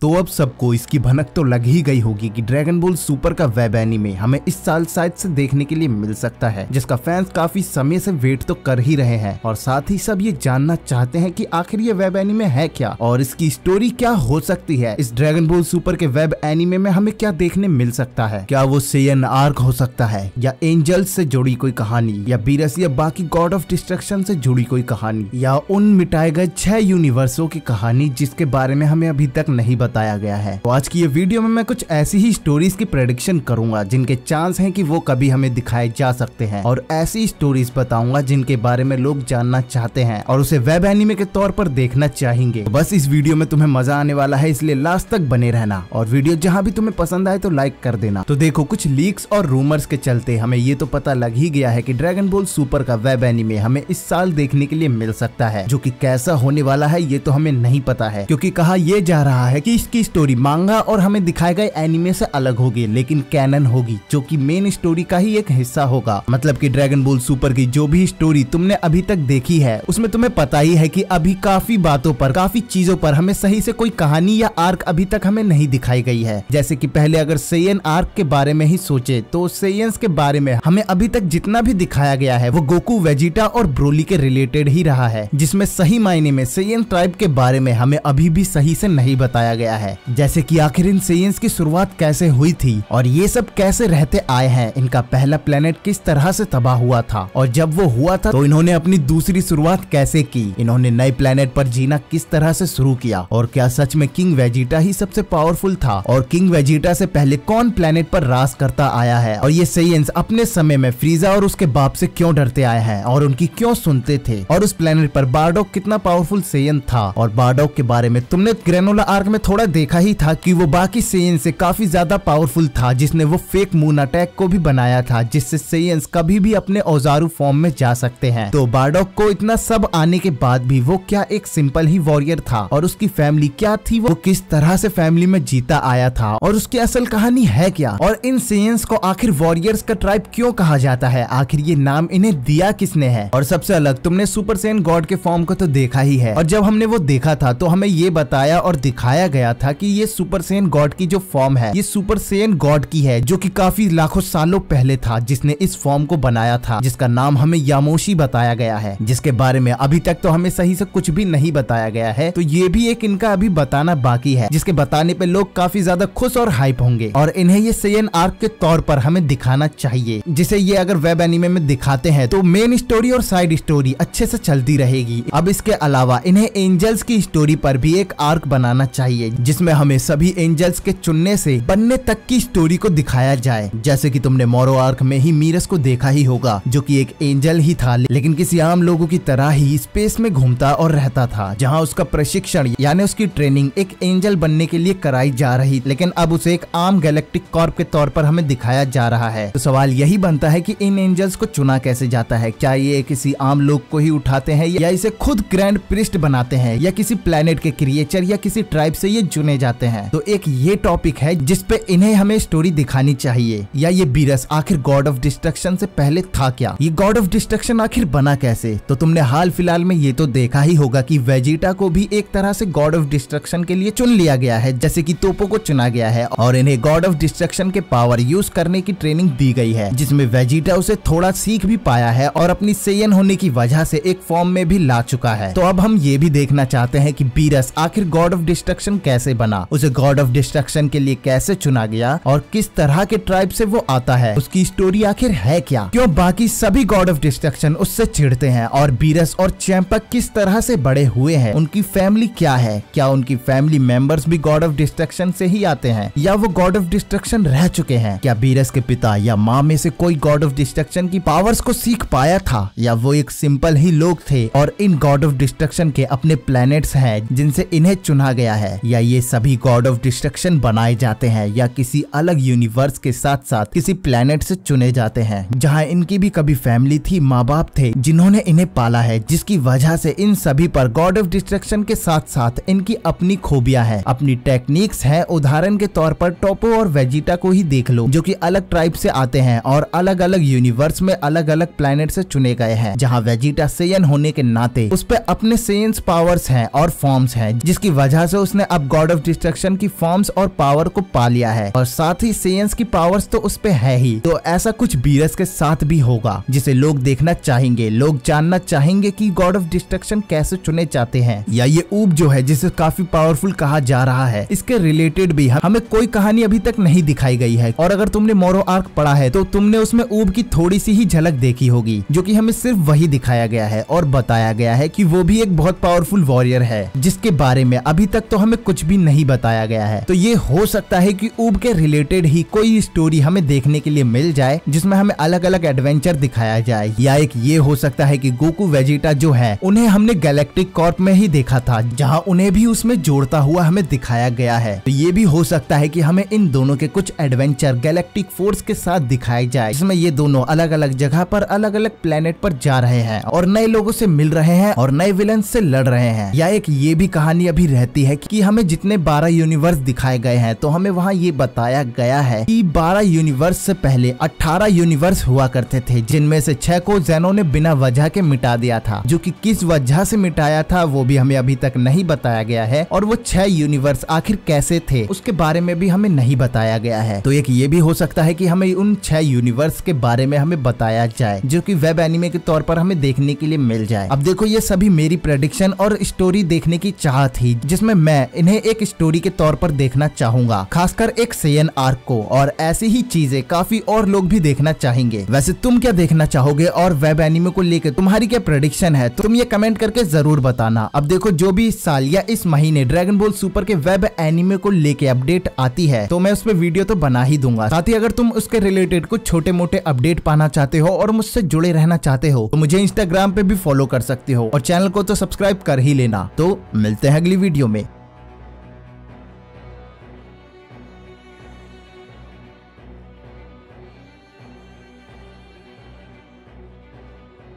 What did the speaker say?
तो अब सबको इसकी भनक तो लग ही गई होगी कि ड्रैगन बॉल सुपर का वेब एनीमे हमें इस साल शायद से देखने के लिए मिल सकता है, जिसका फैंस काफ़ी समय से वेट तो कर ही रहे हैं। और साथ ही सब ये जानना चाहते हैं कि आखिर ये वेब एनीमे है क्या? और इसकी स्टोरी क्या हो सकती है? इस ड्रैगन बॉल सुपर के वेब एनीमे में हमें क्या देखने मिल सकता है? क्या वो सेयन आर्क हो सकता है? या एंजल्स से जुड़ी कोई कहानी? या बीरस या बाकी गॉड ऑफ़ डिस्ट्रक्शन से जुड़ी कोई कहानी? या उन मिटाए गए छह यूनिवर्सों की कहानी जिसके बारे में हमें अभी तक नहीं बताया गया है। तो आज की ये वीडियो में मैं कुछ ऐसी ही स्टोरीज की प्रेडिक्शन करूँगा, जिनके चांस हैं कि वो कभी हमें दिखाए जा सकते हैं। और ऐसी स्टोरीज बताऊँगा, जिनके बारे में लोग जानना चाहते हैं और उसे वेब एनिमे के तौर पर देखना चाहेंगे। तो बस इस वीडियो में तुम्हें मज़ा आने वाला है, इसलिए लास्ट तक बने रहना। और वीडियो जहाँ भी तुम्हें पसंद आए तो लाइक कर देना। तो देखो, कुछ लीक्स और रूमर्स के चलते हमें ये तो पता लग ही गया है कि ड्रैगन बॉल सुपर का वेब एनिमे हमें इस साल देखने के लिए मिल सकता है, जो कि कैसा होने वाला है, ये तो हमें नहीं पता है। क्योंकि कहा यह जा रहा है कि इसकी स्टोरी मांगा और हमें दिखाए गए एनिमे से अलग होगी, लेकिन कैनन होगी, जो कि मेन स्टोरी का ही एक हिस्सा होगा। मतलब कि ड्रैगन बॉल सुपर की जो भी स्टोरी तुमने अभी तक देखी है, उसमें तुम्हें पता ही है कि अभी काफ़ी बातों पर, काफ़ी चीज़ों पर हमें सही से कोई कहानी या आर्क अभी तक हमें नहीं दिखाई गई है। जैसे कि पहले अगर सेयन आर्क के बारे में ही सोचे तो सेयंस के बारे में हमें अभी तक जितना भी दिखाया गया है, वो गोकू वेजिटा और ब्रोली के रिलेटेड ही रहा है, जिसमें सही मायने में सेयन ट्राइब के बारे में हमें अभी भी सही से नहीं बताया गया है। जैसे कि आखिर इन सेयंस की शुरुआत कैसे हुई थी और ये सब कैसे रहते आए हैं, इनका पहला प्लेनेट किस तरह से तबाह हुआ था और जब वो हुआ था तो इन्होंने अपनी दूसरी शुरुआत कैसे की? इन्होंने नए प्लेनेट पर जीना किस तरह से शुरू किया? और क्या सच में किंग वेजिटा ही सबसे पावरफुल था? और किंग वेजिटा से पहले कौन प्लेनेट पर राज करता आया है? और ये सेयंस अपने समय में फ्रीजा और उसके बाप से क्यों डरते आए हैं? और उनकी क्यों सुनते थे? और उस प्लेनेट पर बारडॉक कितना पावरफुल सेयन था? और बारडॉक के बारे में तुमने ग्रेनोला आर्क में थोड़ा देखा ही था कि वो बाकी सेयंस से काफ़ी ज़्यादा पावरफुल था, जिसने वो फेक मून अटैक को भी बनाया था, जिससे सेयंस कभी भी अपने औजारू फॉर्म में जा सकते हैं। तो बारडॉक को इतना सब आने के बाद भी वो क्या एक सिंपल ही वॉरियर था? और उसकी फैमिली क्या थी? वो किस तरह से फैमिली में जीता आया था? और उसकी असल कहानी है क्या? और इन सेयंस को आखिर वॉरियर्स का ट्राइब क्यों कहा जाता है? आखिर ये नाम इन्हें दिया किसने है? और सबसे अलग, तुमने सुपर सेन गॉड के फॉर्म को तो देखा ही है। और जब हमने वो देखा था तो हमें ये बताया और दिखाया गया था कि ये सुपर सेन गॉड की जो फॉर्म है, ये सुपर सेन गॉड की है, जो कि काफ़ी लाखों सालों पहले था, जिसने इस फॉर्म को बनाया था, जिसका नाम हमें यामोशी बताया गया है, जिसके बारे में अभी तक तो हमें सही से कुछ भी नहीं बताया गया है तो ये भी एक इनका अभी बताना बाकी है, जिसके बताने पे लोग काफ़ी ज़्यादा खुश और हाइप होंगे, और इन्हें ये सेयन आर्क के तौर पर हमें दिखाना चाहिए, जिसे ये अगर वेब एनिमे में दिखाते हैं तो मेन स्टोरी और साइड स्टोरी अच्छे से चलती रहेगी। अब इसके अलावा इन्हें एंजल्स की स्टोरी पर भी एक आर्क बनाना चाहिए जिसमें हमें सभी एंजल्स के चुनने से बनने तक की स्टोरी को दिखाया जाए। जैसे कि तुमने मोरो आर्क में ही मीरस को देखा ही होगा, जो कि एक एंजल ही था, लेकिन किसी आम लोगों की तरह ही स्पेस में घूमता और रहता था, जहाँ उसका प्रशिक्षण, यानी उसकी ट्रेनिंग एक एंजल बनने के लिए कराई जा रही, लेकिन अब उसे एक आम गैलेक्टिक कॉर्प के तौर पर हमें दिखाया जा रहा है। तो सवाल यही बनता है कि इन एंजल्स को चुना कैसे जाता है? क्या ये किसी आम लोग को ही उठाते हैं, या इसे खुद ग्रैंड प्रिस्ट बनाते हैं, या किसी प्लेनेट के क्रिएचर या किसी ट्राइब से ये चुने जाते हैं। तो एक ये टॉपिक है जिसपे इन्हें हमें स्टोरी दिखानी चाहिए। या ये बीरस आखिर गॉड ऑफ़ डिस्ट्रक्शन से पहले था क्या? ये गॉड ऑफ़ डिस्ट्रक्शन आखिर बना कैसे? तो तुमने हाल फ़िलहाल में ये तो देखा ही होगा कि वेजिटा को भी एक तरह से गॉड ऑफ़ डिस्ट्रक्शन के लिए चुन लिया गया है, जैसे कि तोपो को चुना गया है। और इन्हें गॉड ऑफ़ डिस्ट्रक्शन के पावर यूज़ करने की ट्रेनिंग दी गई है, जिसमें वेजिटा उसे थोड़ा सीख भी पाया है और अपनी सेयन होने की वजह से एक फॉर्म में भी ला चुका है। तो अब हम ये भी देखना चाहते हैं कि बीरस आखिर गॉड ऑफ़ डिस्ट्रक्शन कैसे बना? उसे गॉड ऑफ़ डिस्ट्रक्शन के लिए कैसे चुना गया? और किस तरह के ट्राइब से वो आता है? उसकी स्टोरी आखिर है क्या? क्यों बाकी सभी गॉड ऑफ़ डिस्ट्रक्शन उससे चिढ़ते हैं? और बीरस और चैंपक किस तरह से बड़े हुए हैं? उनकी फैमिली क्या है? क्या उनकी फैमिली मेंबर्स भी गॉड ऑफ़ डिस्ट्रक्शन से ही आते हैं? या वो गॉड ऑफ़ डिस्ट्रक्शन रह चुके हैं? क्या बीरस के पिता या माँ में से कोई गॉड ऑफ़ डिस्ट्रक्शन की पावर्स को सीख पाया था? या वो एक सिंपल ही लोग थे? और इन गॉड ऑफ़ डिस्ट्रक्शन के अपने प्लैनेट्स हैं जिनसे इन्हें चुना गया है? या ये सभी गॉड ऑफ़ डिस्ट्रक्शन बनाए जाते हैं या किसी अलग यूनिवर्स के साथ साथ किसी प्लेनेट से चुने जाते हैं? जहाँ इनकी भी कभी फैमिली थी माँ बाप थे, जिन्होंने इन्हें पाला है, जिसकी वजह से इन सभी पर गॉड ऑफ़ डिस्ट्रक्शन के साथ साथ इनकी अपनी खूबियाँ है। अपनी टेक्निक्स है। उदाहरण के तौर पर टोपो और वेजिटा को ही देख लो, जो कि अलग ट्राइब से आते हैं और अलग अलग यूनिवर्स में अलग अलग प्लेनेट से चुने गए हैं, जहाँ वेजिटा सेयन होने के नाते उस पर अपने सेयंस पावर्स हैं और फॉर्म्स हैं, जिसकी वजह से उसने अब गॉड ऑफ़ डिस्ट्रक्शन की फॉर्म्स और पावर को पा लिया है। और साथ ही सेंस की पावर्स तो उस पे है ही। तो ऐसा कुछ बीरस के साथ भी होगा, जिसे लोग देखना चाहेंगे। लोग जानना चाहेंगे कि गॉड ऑफ़ डिस्ट्रक्शन कैसे चुने जाते हैं। या ये ऊब जो है, जिसे काफ़ी पावरफुल कहा जा रहा है, इसके रिलेटेड भी हमें कोई कहानी अभी तक नहीं दिखाई गई है। और अगर तुमने मोरो आर्क पढ़ा है तो तुमने उसमें ऊब की थोड़ी सी ही झलक देखी होगी, जो की हमें सिर्फ़ वही दिखाया गया है और बताया गया है कि वो भी एक बहुत पावरफुल वॉरियर है, जिसके बारे में अभी तक तो हमें कुछ भी नहीं बताया गया है। तो ये हो सकता है कि ऊब के रिलेटेड ही कोई स्टोरी हमें देखने के लिए मिल जाए, जिसमें हमें अलग अलग एडवेंचर दिखाया जाए। या एक ये हो सकता है कि गोकू वेजिटा जो है, उन्हें हमने गैलेक्टिक कॉर्प में ही देखा था, जहाँ उन्हें भी उसमें जोड़ता हुआ हमें दिखाया गया है। तो ये भी हो सकता है कि हमें इन दोनों के कुछ एडवेंचर गैलेक्टिक फोर्स के साथ दिखाए जाए, जिसमें ये दोनों अलग अलग जगह पर अलग अलग प्लेनेट पर जा रहे हैं और नए लोगों से मिल रहे हैं और नए विलन से लड़ रहे हैं। या एक ये भी कहानी अभी रहती है कि हमें जितने बारह यूनिवर्स दिखाए गए हैं तो हमें वहाँ ये बताया गया है कि बारह यूनिवर्स से पहले अठारह यूनिवर्स हुआ करते थे, जिनमें से छह को जैनो ने बिना वजह के मिटा दिया था। जो कि किस वजह से मिटाया था, वो भी हमें अभी तक नहीं बताया गया है, और वो छह यूनिवर्स आखिर कैसे थे, उसके बारे में भी हमें नहीं बताया गया है। तो एक ये भी हो सकता है कि हमें उन छह यूनिवर्स के बारे में हमें बताया जाए, जो कि वेब एनिमे के तौर पर हमें देखने के लिए मिल जाए। अब देखो, ये सभी मेरी प्रेडिक्शन और स्टोरी देखने की चाह थी, जिसमें मैं इन्हें एक स्टोरी के तौर पर देखना चाहूँगा। खासकर एक सेयन आर्क को, और ऐसी ही चीज़ें काफ़ी और लोग भी देखना चाहेंगे। वैसे तुम क्या देखना चाहोगे, और वेब एनिमे को लेकर तुम्हारी क्या प्रोडिक्शन है, तुम ये कमेंट करके ज़रूर बताना। अब देखो, जो भी इस साल या इस महीने ड्रैगन बॉल सुपर के वेब एनिमे को लेके अपडेट आती है तो मैं उस पर वीडियो तो बना ही दूँगा। साथ ही अगर तुम उसके रिलेटेड कुछ छोटे मोटे अपडेट पाना चाहते हो, और मुझसे जुड़े रहना चाहते हो तो मुझे इंस्टाग्राम पे भी फॉलो कर सकते हो, और चैनल को तो सब्सक्राइब कर ही लेना। तो मिलते हैं अगली वीडियो में।